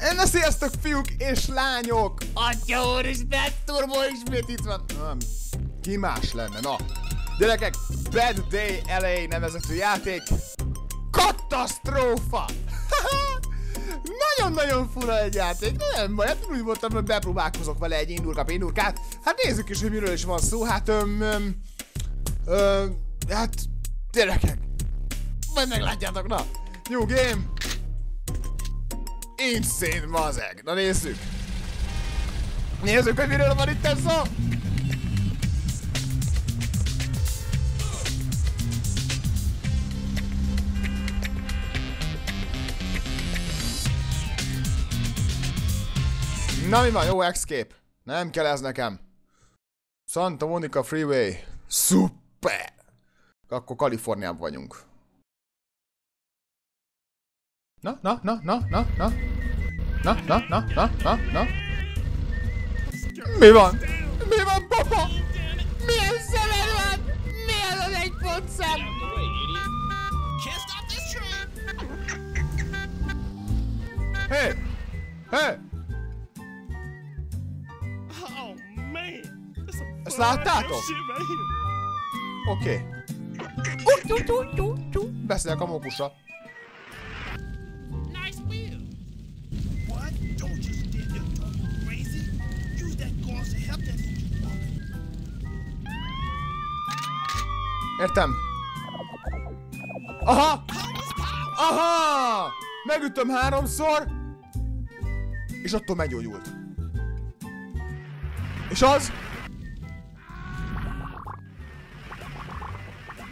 Na sziasztok fiúk és lányok! Atya úristen, Turbo ismét itt van! Nem, ki más lenne, na. Gyerekek, Bad Day LA nevezetű játék. Katasztrófa! Nagyon-nagyon fura egy játék, nem baj, hát úgy voltam, hogy bepróbálkozok vele egy indurka péndurkát. Hát nézzük is, hogy miről is van szó, hát öm, öm, öm hát gyerekek, majd meglátjátok, na. New game, Insane mazeg. Na nézzük. Nézzük, hogy miről van itt szó. Na mi van? Jó escape. Nem kell ez nekem. Santa Monica Freeway. Szuper! Akkor Kaliforniában vagyunk. Na, na, na, na, na, na. Na, na, na, na, na, na. Mi van? Mi van, papa? Milyen szemed van? Mi ez az egy pontszem? Hé! Hé! Oh man, Ezt láttátok? Oké. Okay. Beszélek a mókusra. Értem. Aha! Aha! Megütöm háromszor, és attól meggyógyult. És az?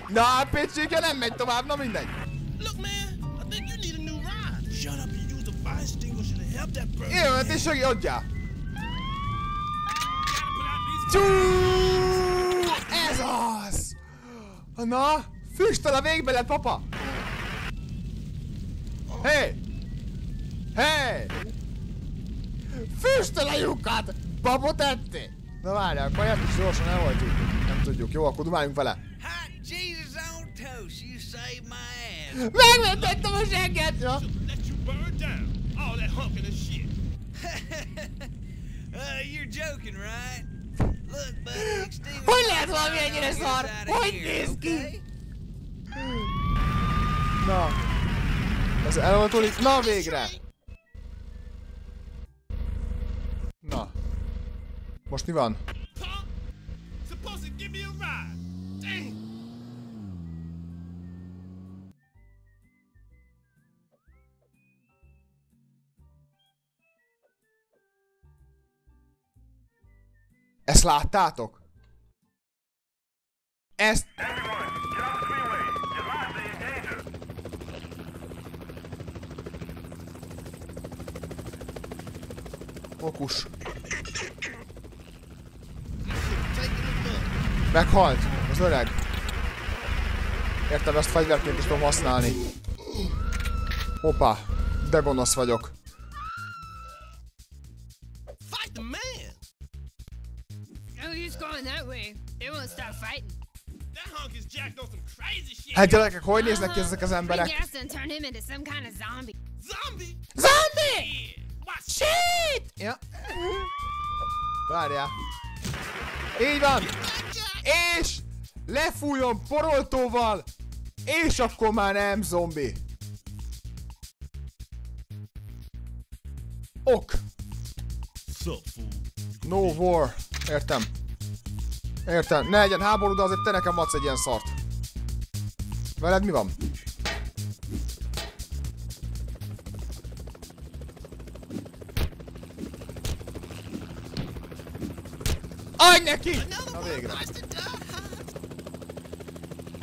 Na, Pécséke nem megy tovább, na mindegy. Jó, hát és segí, adjál. Csú! Ez az! Na, füstöl a végbe lett, papa! Hé! Hey! Hé! Hey! Füstöl a lyukat! Babot ettél? Na várjál, akkor ilyet is gyorsan elhagyjuk. Nem tudjuk, jó, akkor dumáljunk vele. Megmentettem a segget! Ja. All that hunking shit. uh, you're joking, right? Lehet valami ennyire szar? Hogy néz ki? Na. Ez el volt itt. Na végre! Na. Most mi van? Huh? Supposed Ezt... Fokus. Meghalt, az öreg. Értem, ezt fegyverként is tudom használni. Hoppá, de gonosz vagyok. Hát gyerekek, hogy néznek ki ezek az emberek? Bring Gas and turn him into some kind of zombie. Zombie. Shit! Ja. Várjál. Így van. És lefújom poroltóval, és akkor már nem zombi. Ok. No war. Értem. Értem. Ne legyen háború, de azért te nekem adsz egy ilyen szart. Veled mi van? Adj neki! Na végre.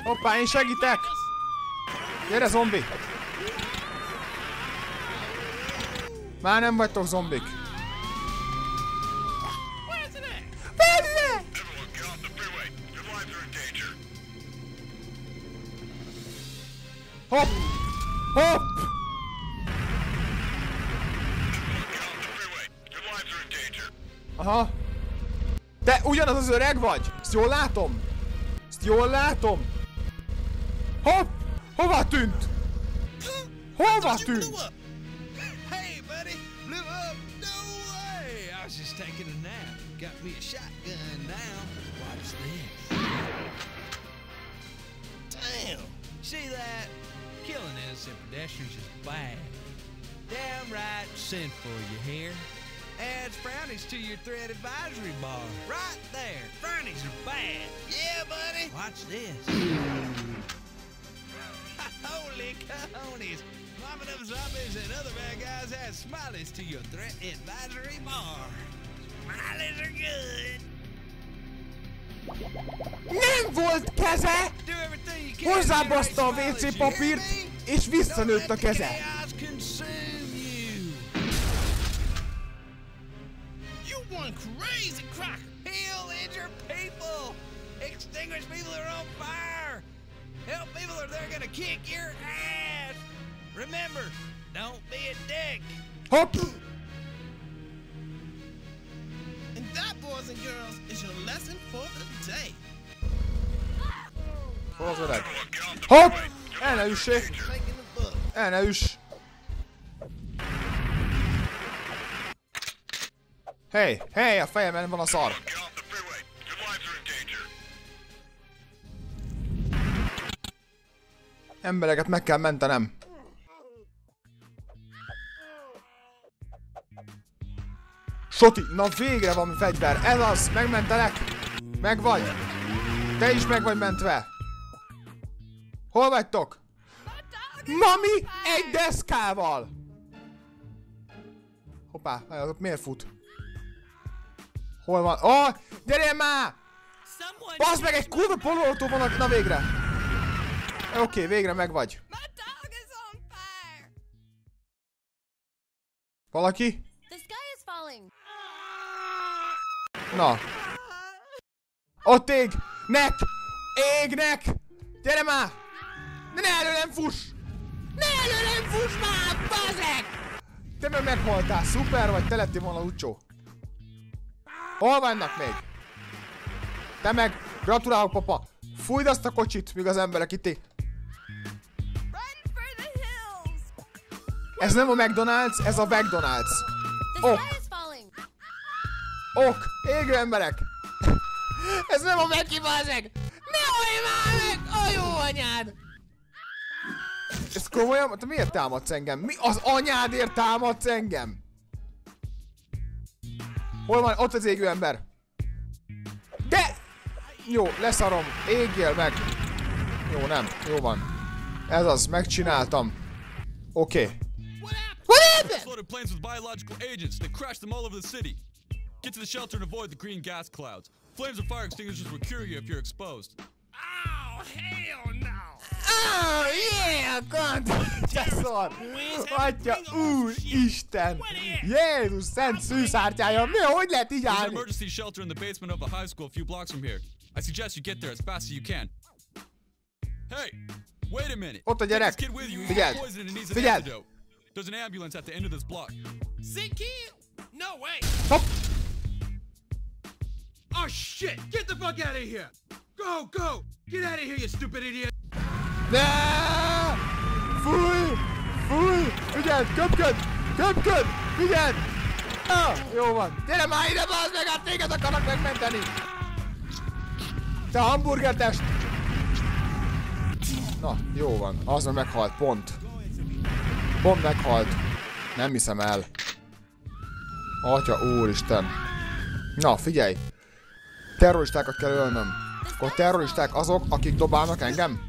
Hoppá, én segítek! Gyere, zombi! Már nem vagytok zombik. In danger. Aha. Te ugyanaz az öreg vagy? Ezt jól látom? Ezt jól látom? Hopp! Hova tűnt? Hova blew tűnt? up. Hey, buddy, blew was just taking a nap. Got me a shotgun now. Watch this. Damn. See that? Killing innocent pedestrians is bad. Downright sinful, you hear? Adds brownies to your threat advisory bar. Right there. Brownies are bad. Yeah, buddy. Watch this. Holy cojones! Mopping up zombies and other bad guys add smileys to your threat advisory bar. Smileys are good. Nem volt keze! Hozzábaszta a WC smileys, you hear papírt, és visszanőtt a keze. consume you. You one crazy crock. Heal injured people. Extinguish people that are on fire. Help people or they're gonna kick your ass. Remember, don't be a dick. Hopp! And that, boys and girls, is your lesson for the day. Hol az öreg? Hopp! El ne üssé! Book. El ne üss! Hey, hey, a fejemen van a szar! Embereket meg kell mentenem. Soti, na végre van fegyver. Ez az, megmentelek. Meg vagy. Te is meg vagy mentve. Hol vagytok? Mami, egy deszkával. Hoppá, az ott miért fut? Hol van? Oh, gyere már! Bazd meg, egy kurva polóautó van, na végre. Oké, okay, végre meg vagy. Valaki? Na. Ott ég! Nek! Égnek! Gyere már! De ne előlem fuss! Ne előlem fuss már! Bazeg! Te meg meghaltál, szuper vagy, te lettél volna Lucsó. Hol vannak még? Te meg, gratulálok papa! Fújd azt a kocsit, míg az emberek itt! Ez nem a McDonald's, ez a McDonald's. Falling. Ok, égő emberek! Ez nem a Meki, bazeg! Ne olj már meg! A jó anyád! Ez komolyan? Te miért támadsz engem? Mi az anyádért támadsz engem? Hol van? Ott az égő ember. De! Jó, leszarom. Égjél meg. Jó, nem. Jó van. Ez az, megcsináltam. Oké. Okay. What happened? Loaded planes with biological agents. They crashed them all over the city. Get to the shelter and avoid the green gas clouds. Flames and fire extinguishers will cure you if you're exposed. Oh, hell yeah, kant! Atya, úr, Isten! Jézus, szent szűzártyája, mi, hogy lehet így There's an emergency shelter in the basement of a high school a few blocks from here. I suggest you get there as fast as you can. Hey, wait a minute. Ott a gyerek. this kid with you. He's Figyeld. poisoned and needs an Figyeld. There's an ambulance at the end of this block. Sick kid? No way. Hopp! Oh shit! Get the fuck out of here! Go, go! Get out of here, you stupid idiot! Ne! Fúj! Fúj! Figyeld, köpköd! Köpköd! Figyeld! Ah, jó van. Gyere már ide, bazd meg, hát téged akarnak megmenteni! Te hamburgertest! Na, jó van. Az meg meghalt, pont. Pont meghalt. Nem hiszem el. Atya úristen. Na, figyelj! Terroristákat kell ölnöm. Akkor terroristák azok, akik dobálnak engem?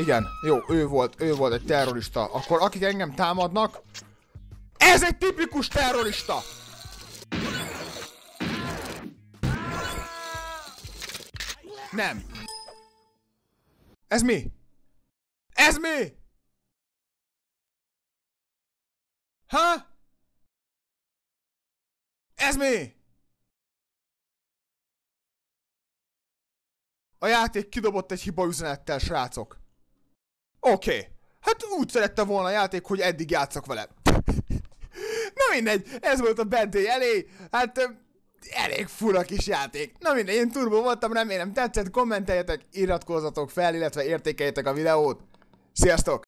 Igen, jó, ő volt, ő volt egy terrorista. Akkor akik engem támadnak, ez egy tipikus terrorista! Nem. Ez mi? Ez mi? Ha? Ez mi? A játék kidobott egy hiba üzenettel, srácok. Oké. Okay. Hát úgy szerette volna a játék, hogy eddig játszok vele. Na mindegy, ez volt a Benté elé. Hát elég fura kis játék. Na mindegy, én turbo voltam, remélem tetszett, kommenteljetek, iratkozzatok fel, illetve értékeljetek a videót. Sziasztok!